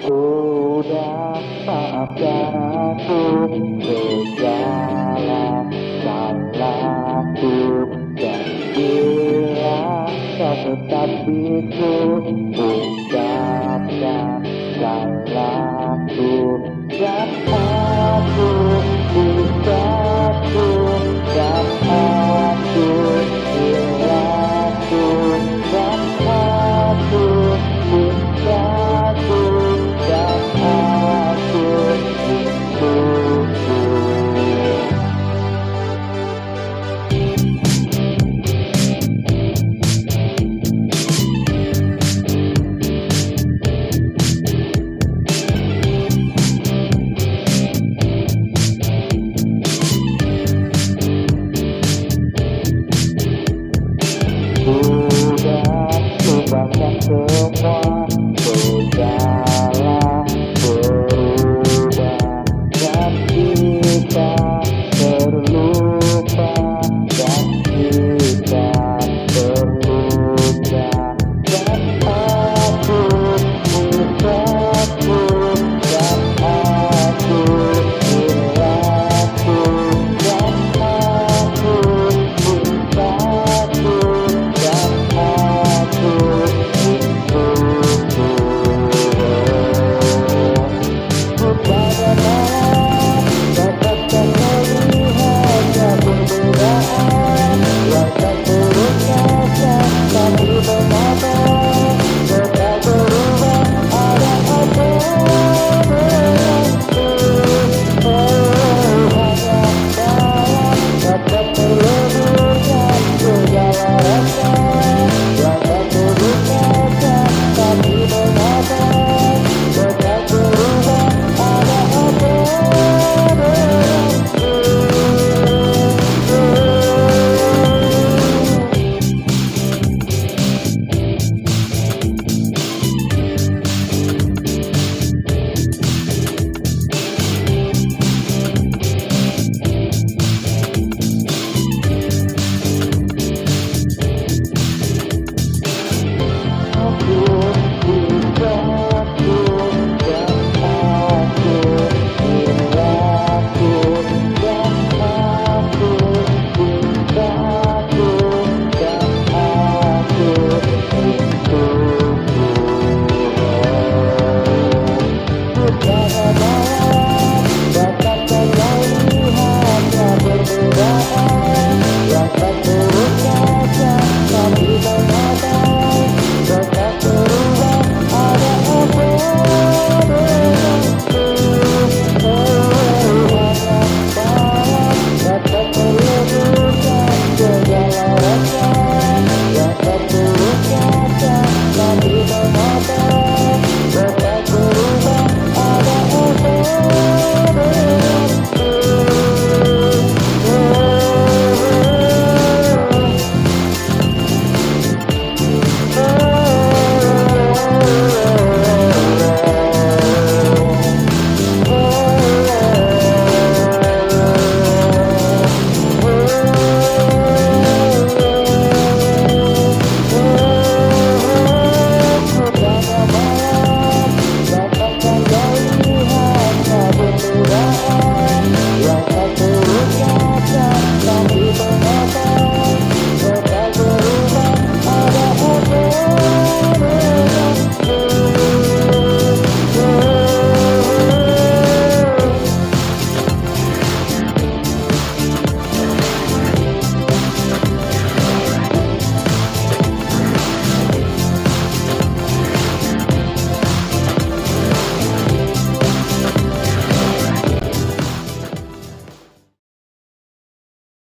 Sudah maafkan aku segala salahku dan bila kau tetap bisu ucapkan Dan